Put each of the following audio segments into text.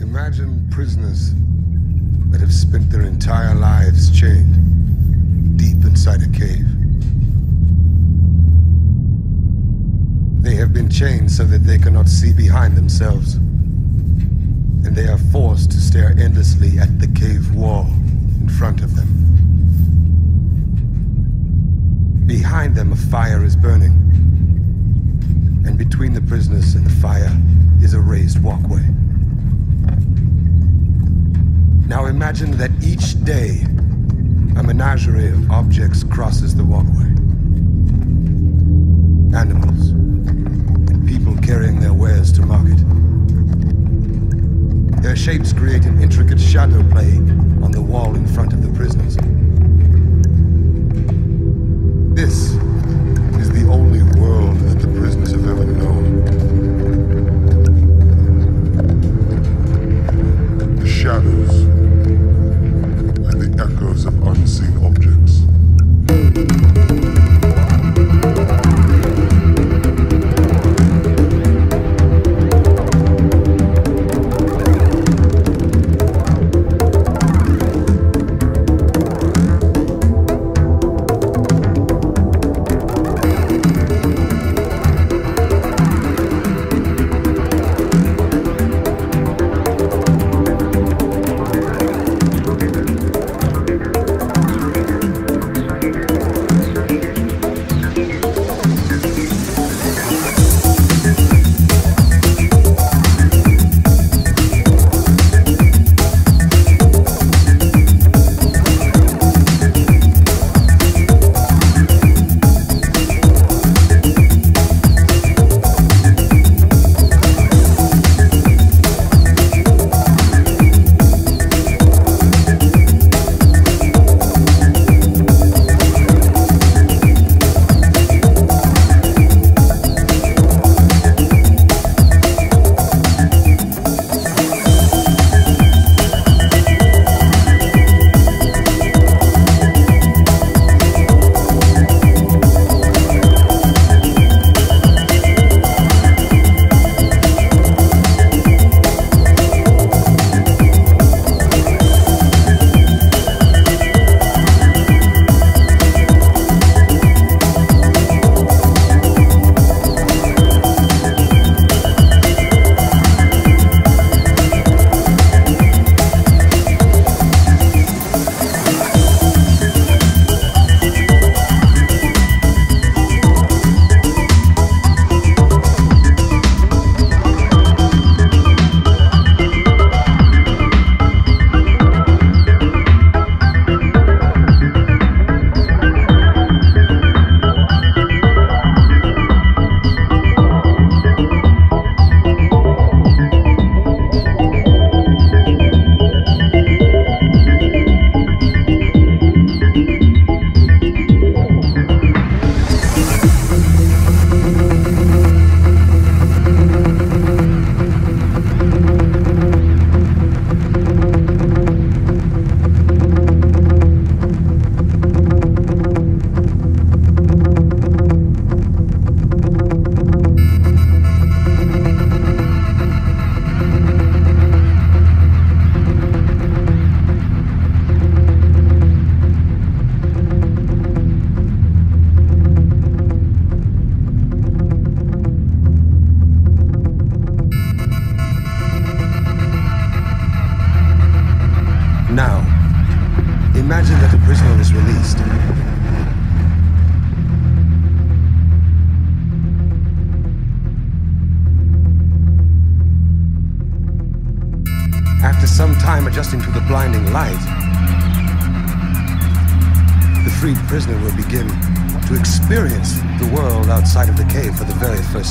Imagine prisoners that have spent their entire lives chained deep inside a cave. They have been chained so that they cannot see behind themselves. And they are forced to stare endlessly at the cave wall in front of them. Behind them, a fire is burning. And between the prisoners and the fire is a raised walkway. Now imagine that each day, a menagerie of objects crosses the walkway. Animals, and people carrying their wares to market. Their shapes create an intricate shadow play on the wall in front of the prisoners. This is the only world that the prisoners have ever known. The shadows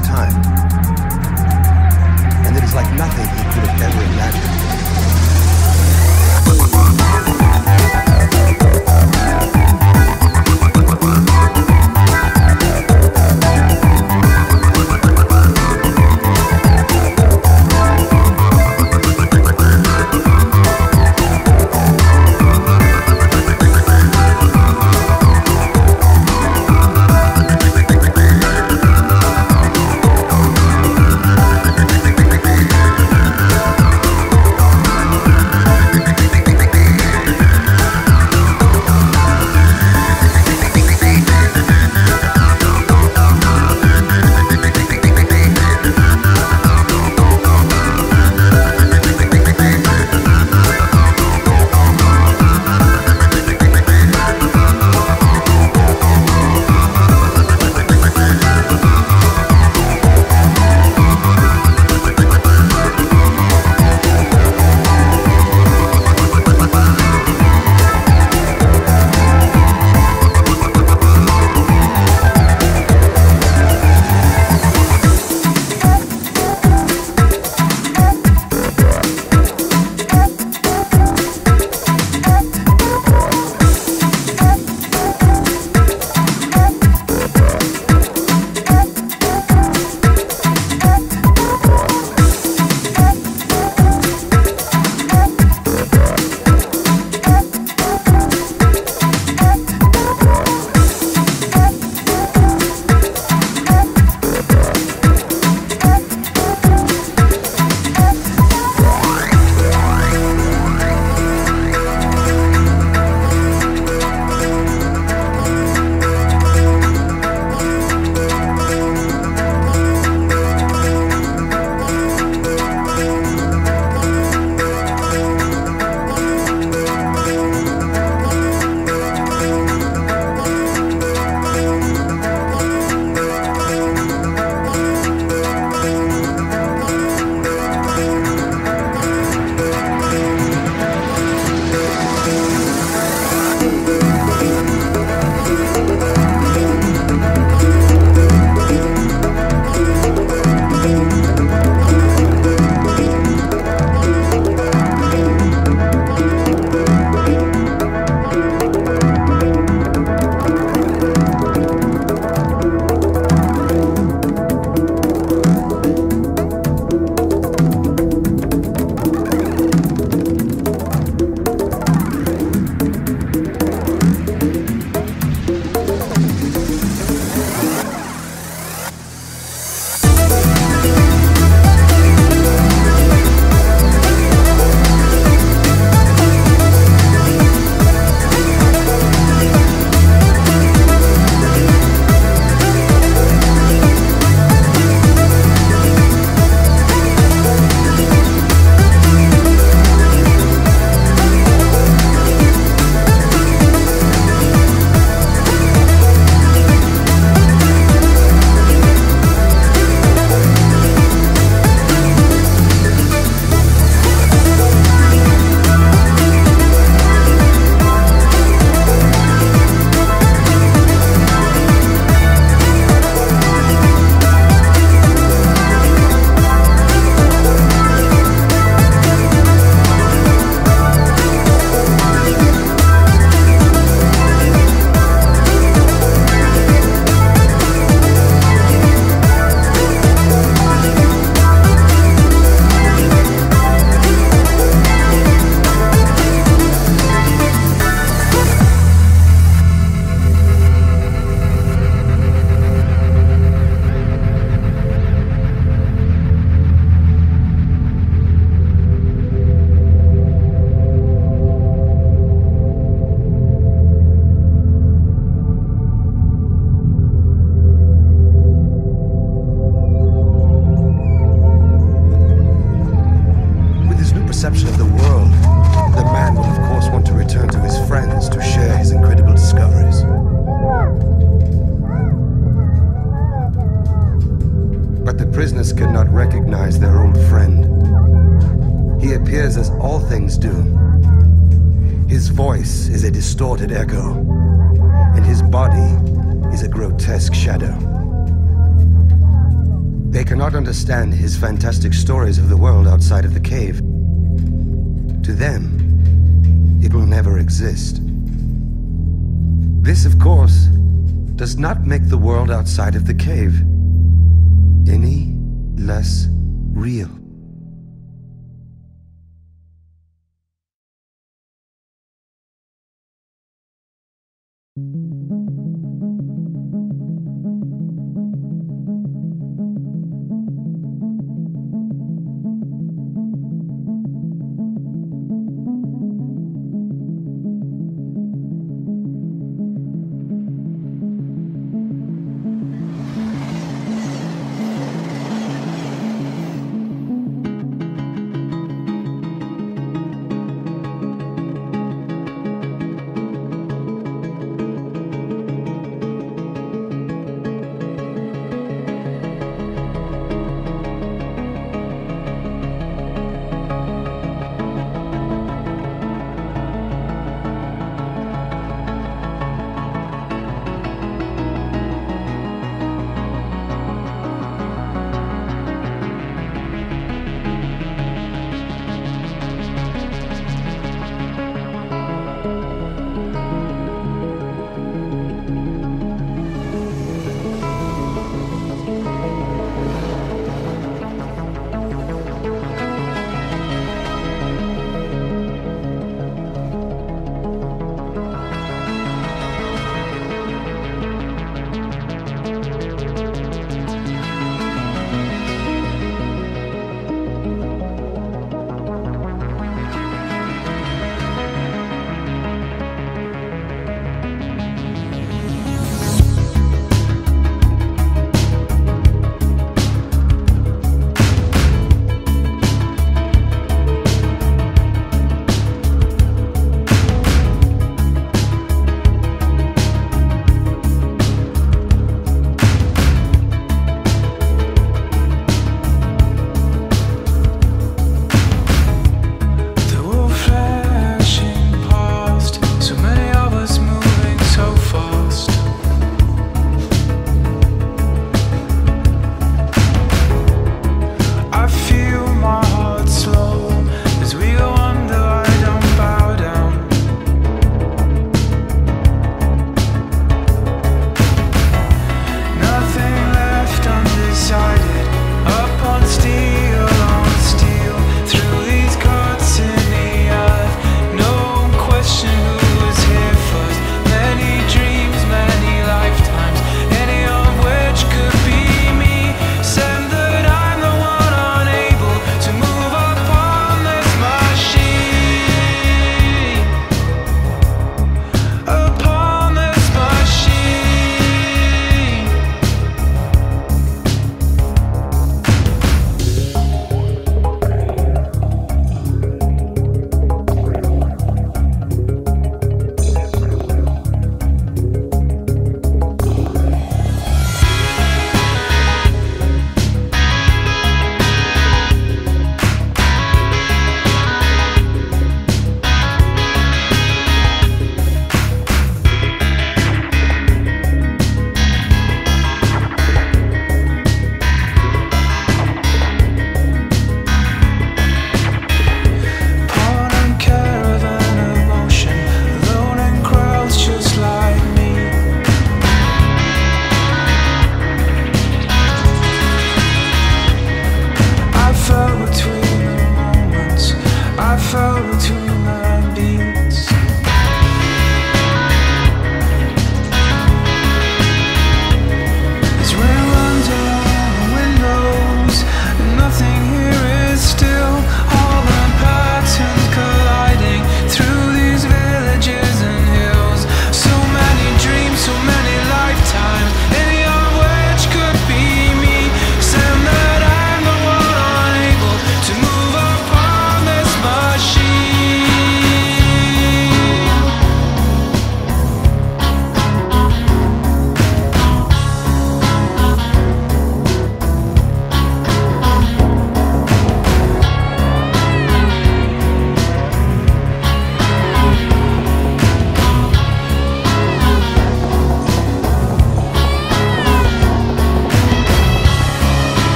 first time. And it is like nothing he could have ever imagined. Distorted echo, and his body is a grotesque shadow. They cannot understand his fantastic stories of the world outside of the cave. To them, it will never exist. This, of course, does not make the world outside of the cave any less real.